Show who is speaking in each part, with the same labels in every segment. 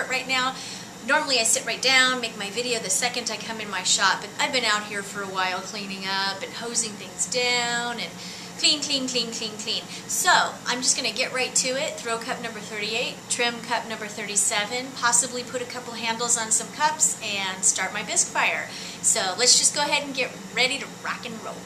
Speaker 1: short right now. Normally I sit right down, make my video the second I come in my shop, but I've been out here for a while cleaning up and hosing things down and clean, clean, clean, clean, clean. So I'm just going to get right to it. Throw cup number 38, trim cup number 37, possibly put a couple handles on some cups and start my bisque fire. So let's just go ahead and get ready to rock and roll.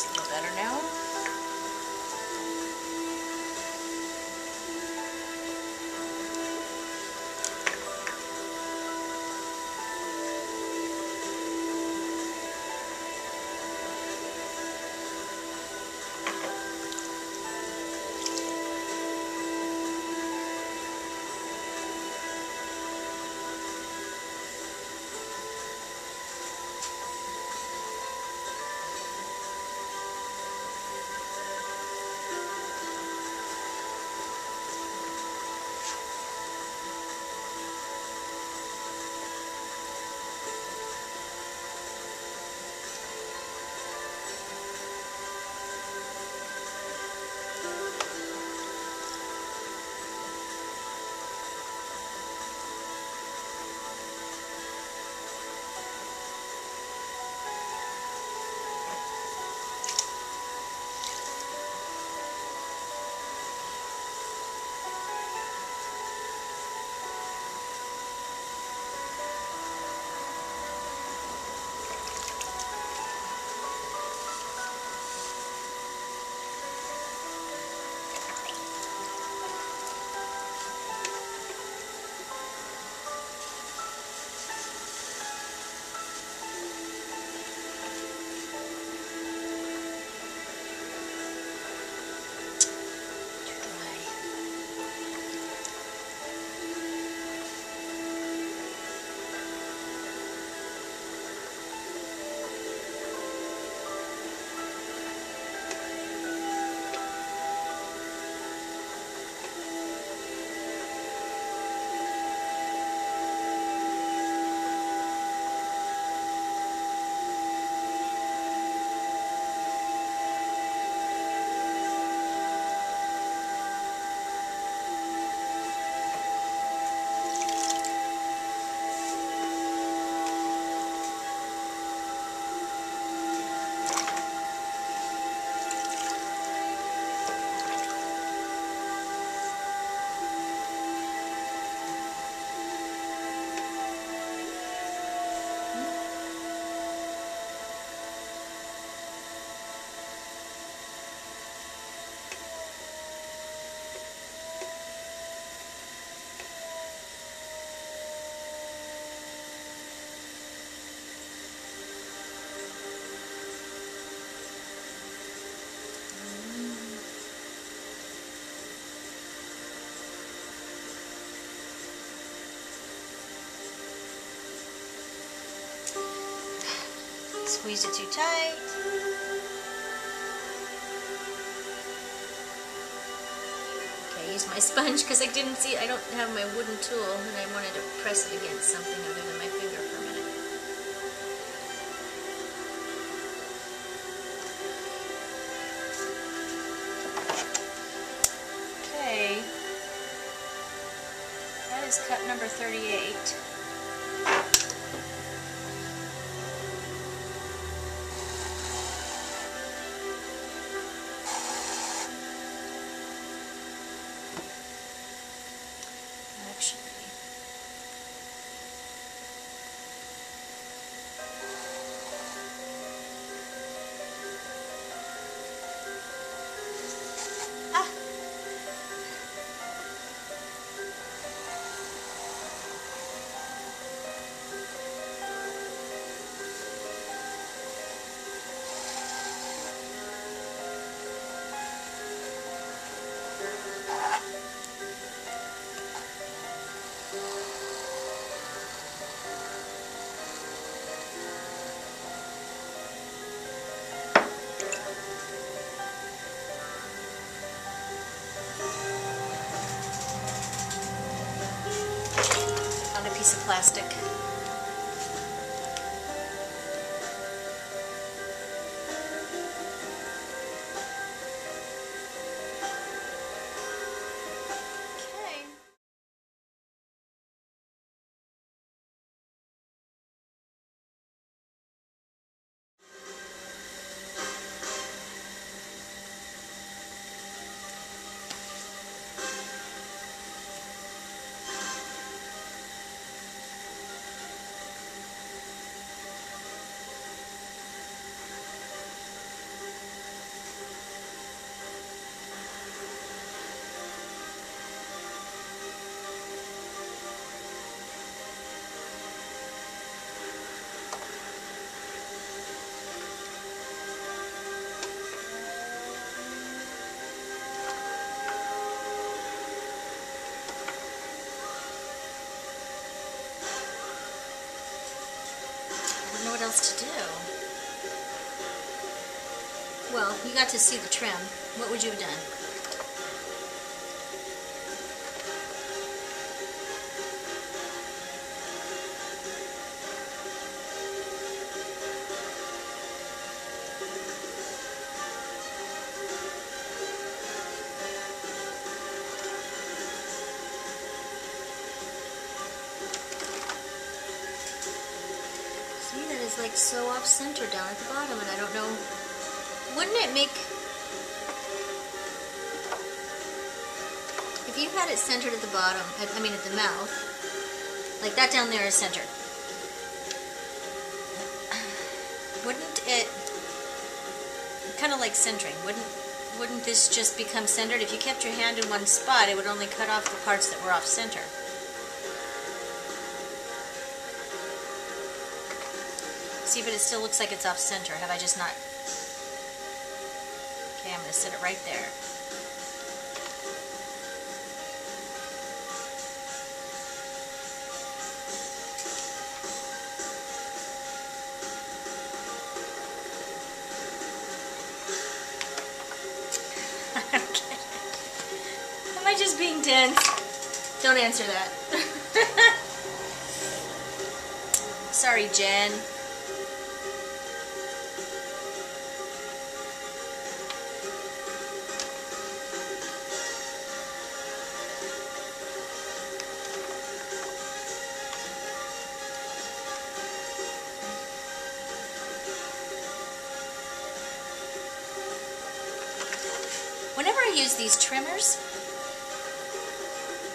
Speaker 1: Feels a little better now. Squeeze it too tight. Okay, use my sponge because I didn't see, I don't have my wooden tool and I wanted to press it against something other than my finger for a minute. Okay. That is cut number 38. Actually, plastic. Well, you got to see the trim. What would you have done? See, that is like so off center down at the bottom, and I don't know. Wouldn't it make. If you had it centered at the bottom, at, I mean at the mouth, like that down there is centered. Wouldn't it. Kind of like centering, wouldn't. Wouldn't this just become centered? If you kept your hand in one spot, it would only cut off the parts that were off center. See, but it still looks like it's off center. Have I just not? Going to sit it right there. Am I just being tense? Don't answer that. Sorry, Jen. These trimmers,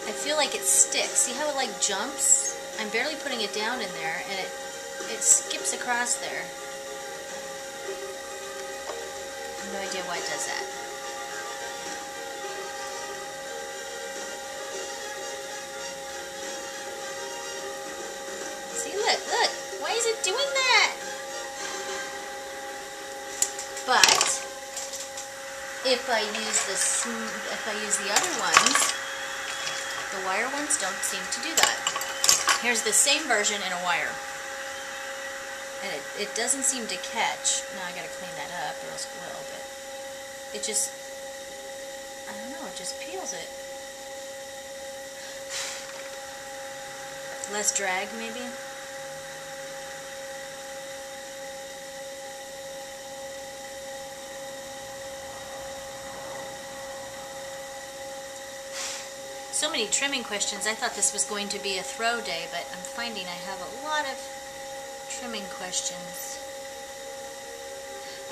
Speaker 1: I feel like it sticks. See how it like jumps? I'm barely putting it down in there and it it skips across there. No idea why it does that. See, look, look. Why is it doing that? But if I use the if I use the other ones, the wire ones don't seem to do that. Here's the same version in a wire. And it, it doesn't seem to catch. Now I gotta clean that up or else it will, but it just, I don't know, it just peels it. Less drag maybe? So many trimming questions. I thought this was going to be a throw day, but I'm finding I have a lot of trimming questions.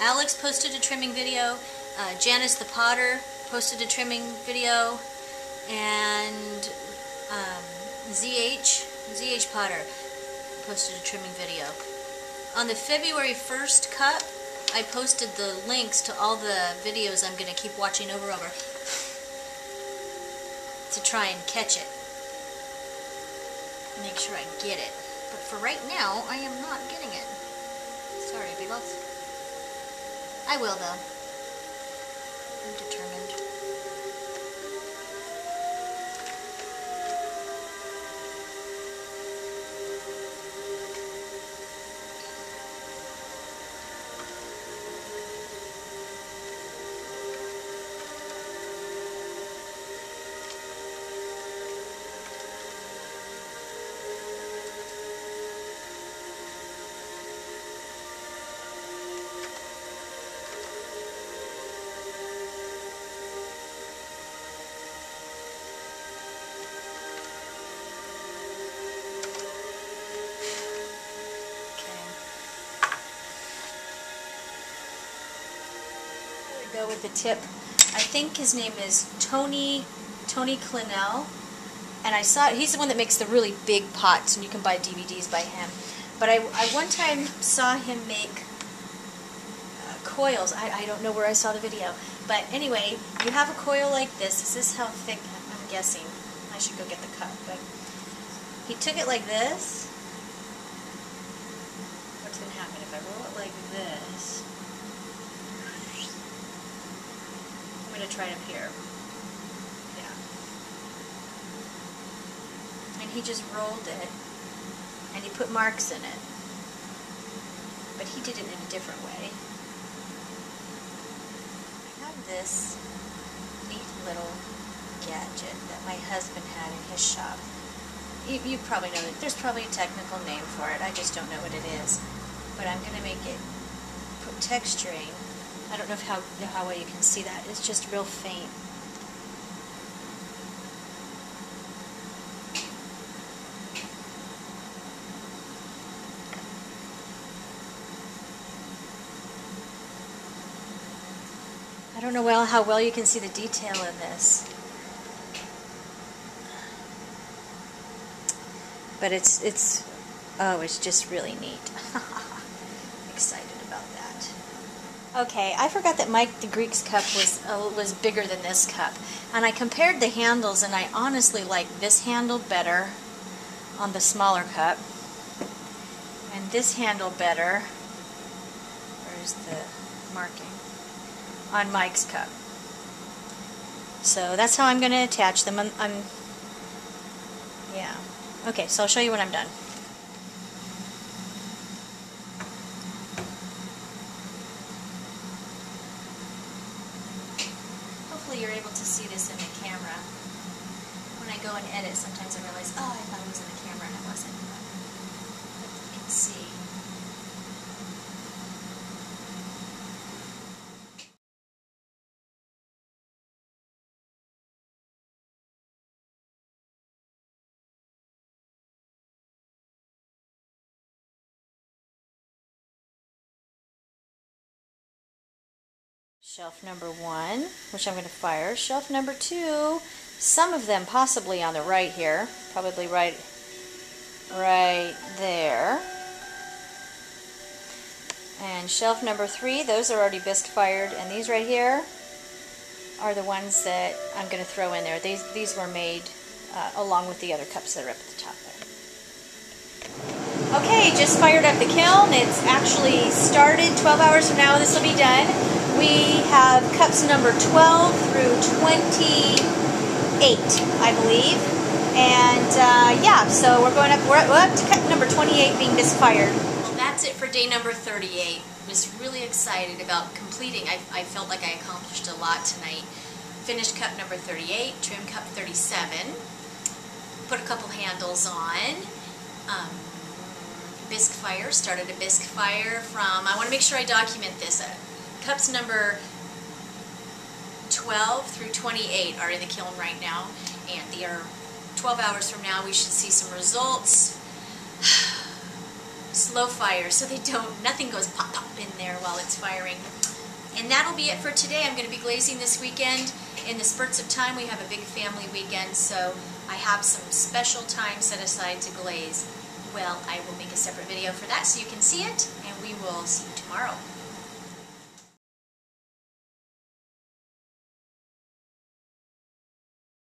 Speaker 1: Alex posted a trimming video. Uh, Janice the Potter posted a trimming video. And um, ZH, ZH Potter posted a trimming video. On the February 1st cup, I posted the links to all the videos I'm going to keep watching over and over to try and catch it. Make sure I get it. But for right now, I am not getting it. Sorry, peoples. I will, though. With the tip. I think his name is Tony Tony Clennell, and I saw he's the one that makes the really big pots, and you can buy DVDs by him. But I, I one time saw him make uh, coils. I, I don't know where I saw the video, but anyway, you have a coil like this. Is this how thick? I'm guessing. I should go get the cup, but he took it like this. What's to happen if I roll it like this? I'm going to try it up here. Yeah. And he just rolled it, and he put marks in it. But he did it in a different way. I have this neat little gadget that my husband had in his shop. You, you probably know that there's probably a technical name for it. I just don't know what it is. But I'm going to make it put texturing I don't know if how, how well you can see that. It's just real faint. I don't know well how well you can see the detail in this. But it's, it's, oh, it's just really neat. Okay, I forgot that Mike the Greek's cup was uh, was bigger than this cup. And I compared the handles and I honestly like this handle better on the smaller cup. And this handle better, where's the marking, on Mike's cup. So that's how I'm going to attach them. I'm, I'm, yeah. Okay, so I'll show you when I'm done. hopefully you're able to see this in the camera. When I go and edit, sometimes I realize, oh, I thought it was in the camera and it wasn't. But you can see. Shelf number one, which I'm going to fire. Shelf number two, some of them possibly on the right here, probably right, right there. And shelf number three, those are already bisque fired, and these right here are the ones that I'm going to throw in there. These, these were made uh, along with the other cups that are up at the top there. Okay, just fired up the kiln. It's actually started 12 hours from now. This will be done. We have cups number 12 through 28, I believe. And uh, yeah, so we're going up, we're up to cup number 28 being bisque fired. Well, that's it for day number 38. Was really excited about completing. I, I felt like I accomplished a lot tonight. Finished cup number 38, trim cup 37. Put a couple handles on. Um, bisque fire, started a bisque fire from, I want to make sure I document this. Cups number 12 through 28 are in the kiln right now, and they are 12 hours from now we should see some results. Slow fire, so they don't, nothing goes pop pop in there while it's firing. And that'll be it for today. I'm going to be glazing this weekend. In the spurts of time, we have a big family weekend, so I have some special time set aside to glaze. Well, I will make a separate video for that so you can see it, and we will see you tomorrow.